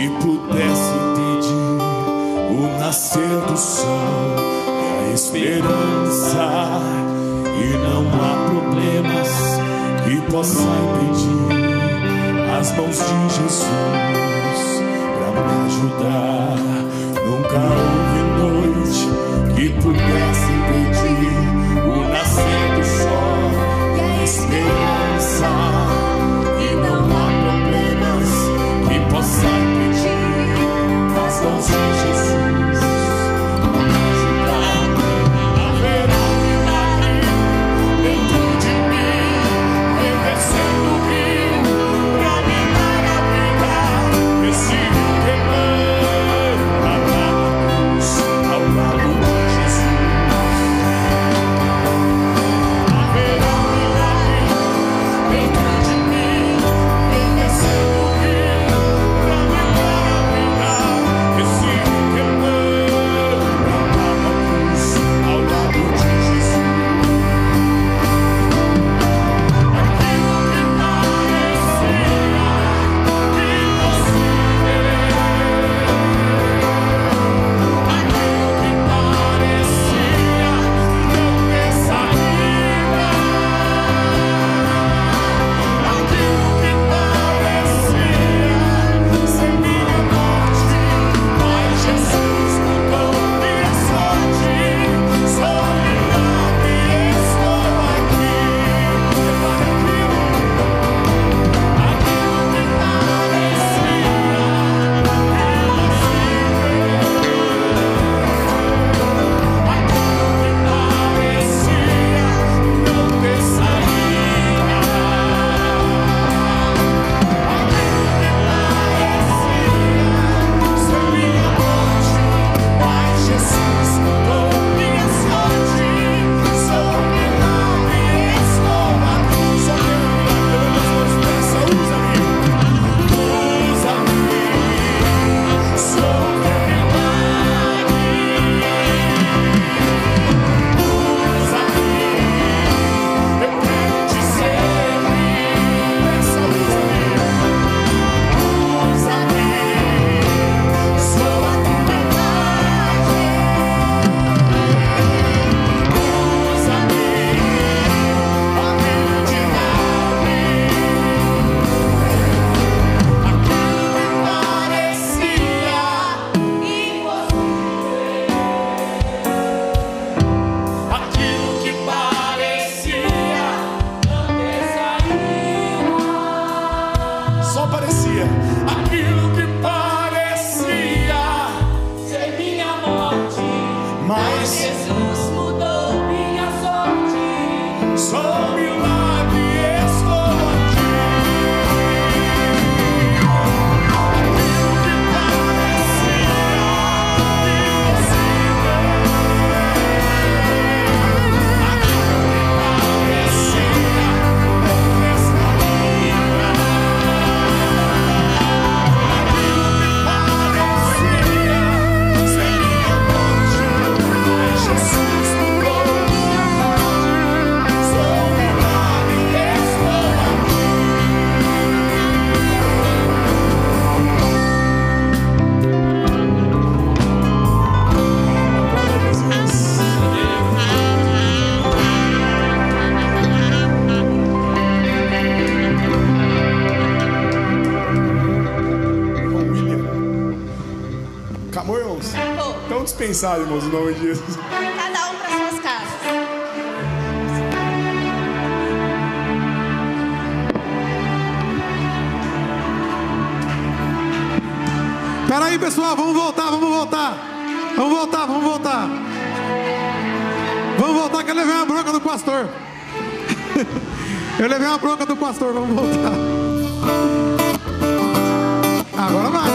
e pudesse pedir o nascer do sol, a esperança e não há problemas que possa impedir as mãos de Jesus para me ajudar. Nunca houve noite que pudesse impedir So. dispensados, irmãos, no nome de Jesus. Cada um para suas casas. Peraí, pessoal, vamos voltar, vamos voltar. Vamos voltar, vamos voltar. Vamos voltar que eu levei uma bronca do pastor. Eu levei uma bronca do pastor, vamos voltar. Agora vai.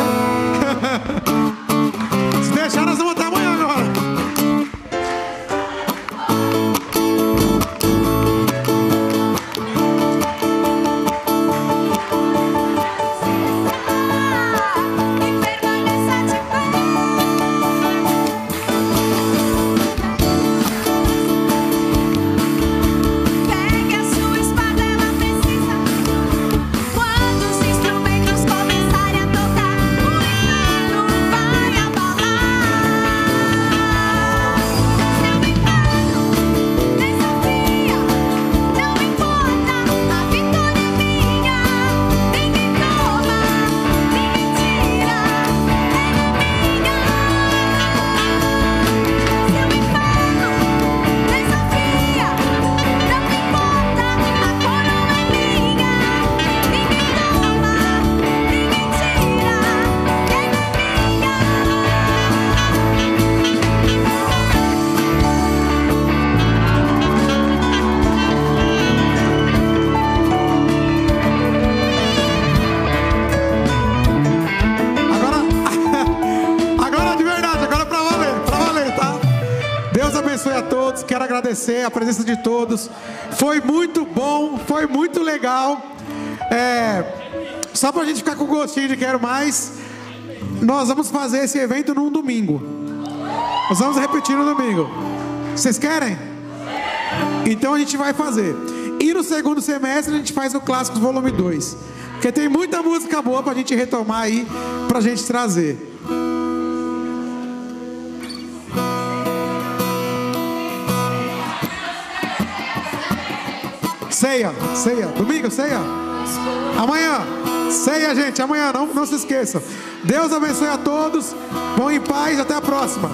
Agradecer a presença de todos. Foi muito bom, foi muito legal. É, só pra gente ficar com gostinho de quero mais, nós vamos fazer esse evento num domingo. Nós vamos repetir no domingo. Vocês querem? Então a gente vai fazer. E no segundo semestre a gente faz o Clássicos Volume 2. Porque tem muita música boa pra gente retomar aí, pra gente trazer. Ceia, ceia. Domingo, ceia. Amanhã, ceia, gente. Amanhã, não, não se esqueçam. Deus abençoe a todos. Vão em paz. Até a próxima.